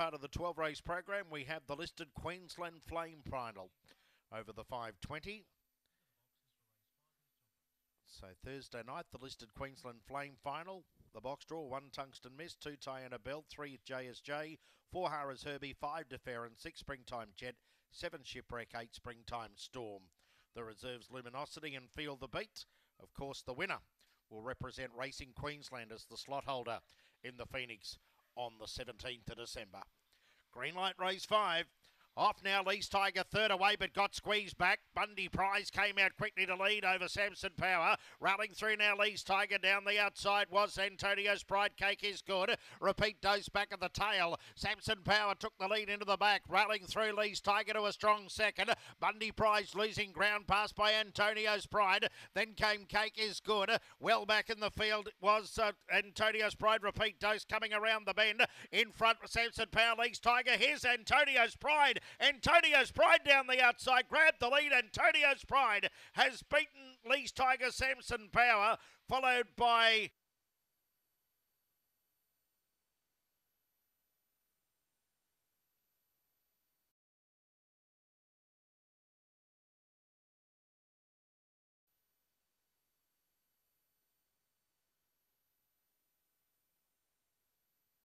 part of the 12 race program, we have the listed Queensland Flame Final over the 520. So Thursday night, the listed Queensland Flame Final. The box draw, one Tungsten Mist, two Tiana Belt, three JSJ, four Harris Herbie, five DeFerrin, six Springtime Jet, seven Shipwreck, eight Springtime Storm. The reserves Luminosity and Feel the Beat. Of course, the winner will represent Racing Queensland as the slot holder in the Phoenix on the 17th of December. Green light race five. Off now, Lee's Tiger third away, but got squeezed back. Bundy Prize came out quickly to lead over Samson Power. Rallying through now, Lee's Tiger down the outside was Antonio's Pride Cake is good. Repeat dose back at the tail. Samson Power took the lead into the back. Rallying through Lee's Tiger to a strong second. Bundy Prize losing ground passed by Antonio's Pride. Then came Cake is good. Well back in the field was uh, Antonio's Pride. Repeat dose coming around the bend. In front, Samson Power, Lee's Tiger. Here's Antonio's Pride. Antonio's Pride down the outside, grabbed the lead. Antonio's Pride has beaten Lee's Tiger Samson Power, followed by